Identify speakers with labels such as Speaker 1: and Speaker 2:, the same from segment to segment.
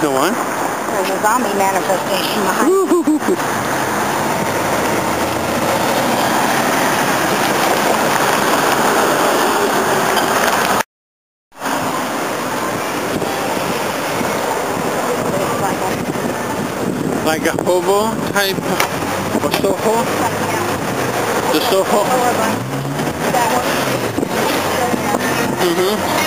Speaker 1: Go on.
Speaker 2: There's a zombie manifestation behind you.
Speaker 1: Like a hobo type of Soho? The Soho? Mm-hmm.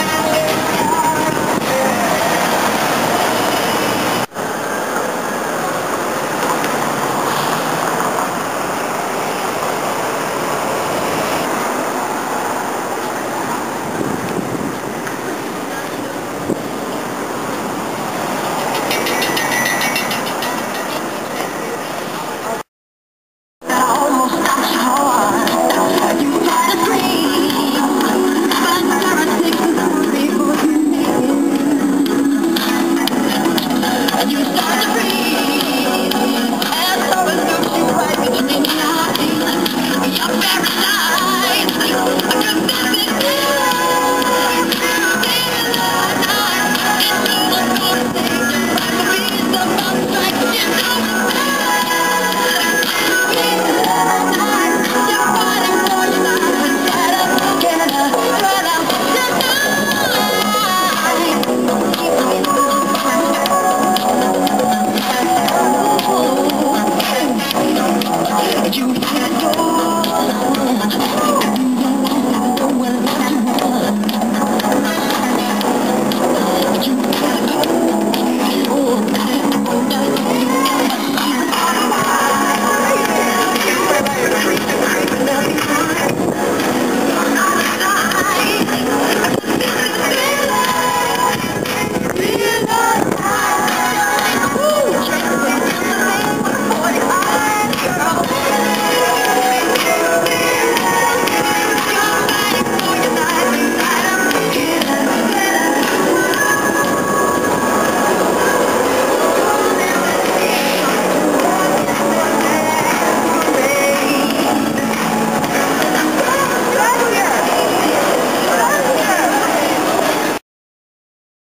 Speaker 1: Oh!